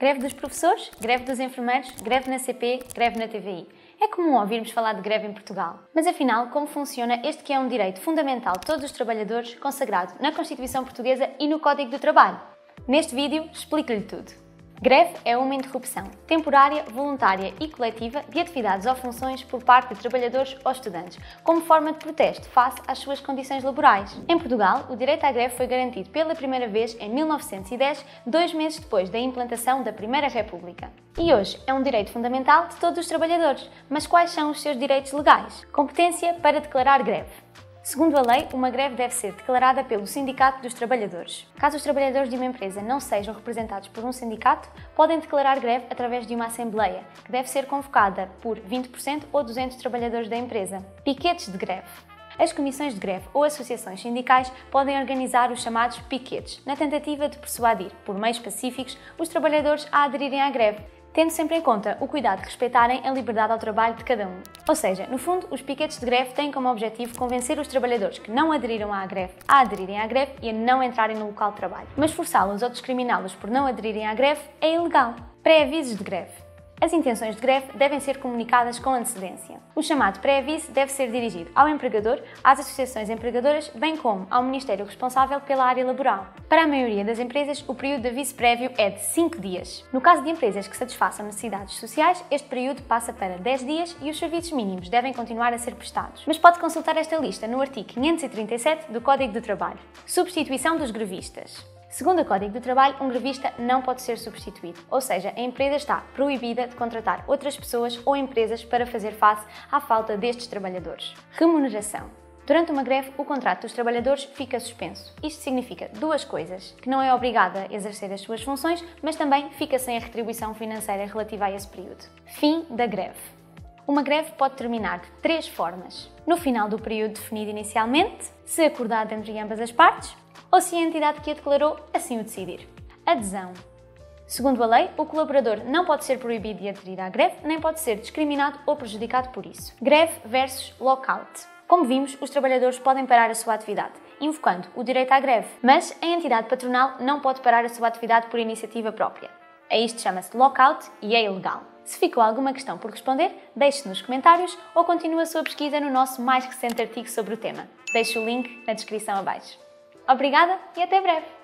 Greve dos professores, greve dos enfermeiros, greve na CP, greve na TVI. É comum ouvirmos falar de greve em Portugal. Mas afinal, como funciona este que é um direito fundamental de todos os trabalhadores, consagrado na Constituição Portuguesa e no Código do Trabalho? Neste vídeo, explico-lhe tudo. Greve é uma interrupção temporária, voluntária e coletiva de atividades ou funções por parte de trabalhadores ou estudantes, como forma de protesto face às suas condições laborais. Em Portugal, o direito à greve foi garantido pela primeira vez em 1910, dois meses depois da implantação da Primeira República. E hoje é um direito fundamental de todos os trabalhadores. Mas quais são os seus direitos legais? Competência para declarar greve. Segundo a lei, uma greve deve ser declarada pelo Sindicato dos Trabalhadores. Caso os trabalhadores de uma empresa não sejam representados por um sindicato, podem declarar greve através de uma assembleia, que deve ser convocada por 20% ou 200 trabalhadores da empresa. Piquetes de greve. As comissões de greve ou associações sindicais podem organizar os chamados piquetes, na tentativa de persuadir, por meios pacíficos, os trabalhadores a aderirem à greve, tendo sempre em conta o cuidado de respeitarem a liberdade ao trabalho de cada um. Ou seja, no fundo, os piquetes de greve têm como objetivo convencer os trabalhadores que não aderiram à greve a aderirem à greve e a não entrarem no local de trabalho. Mas forçá-los ou discriminá-los por não aderirem à greve é ilegal. Pré-avisos de greve. As intenções de greve devem ser comunicadas com antecedência. O chamado pré-aviso deve ser dirigido ao empregador, às associações empregadoras, bem como ao Ministério responsável pela área laboral. Para a maioria das empresas, o período de aviso prévio é de 5 dias. No caso de empresas que satisfaçam necessidades sociais, este período passa para 10 dias e os serviços mínimos devem continuar a ser prestados. Mas pode consultar esta lista no artigo 537 do Código do Trabalho. Substituição dos grevistas. Segundo o Código do Trabalho, um grevista não pode ser substituído, ou seja, a empresa está proibida de contratar outras pessoas ou empresas para fazer face à falta destes trabalhadores. Remuneração. Durante uma greve, o contrato dos trabalhadores fica suspenso. Isto significa duas coisas: que não é obrigada a exercer as suas funções, mas também fica sem a retribuição financeira relativa a esse período. Fim da greve. Uma greve pode terminar de três formas: no final do período definido inicialmente, se acordado entre ambas as partes, ou se a entidade que a declarou assim o decidir. Adesão. Segundo a lei, o colaborador não pode ser proibido de aderir à greve, nem pode ser discriminado ou prejudicado por isso. Greve versus lockout. Como vimos, os trabalhadores podem parar a sua atividade, invocando o direito à greve, mas a entidade patronal não pode parar a sua atividade por iniciativa própria. A isto chama-se lockout e é ilegal. Se ficou alguma questão por responder, deixe nos comentários ou continue a sua pesquisa no nosso mais recente artigo sobre o tema. Deixo o link na descrição abaixo. Obrigada e até breve!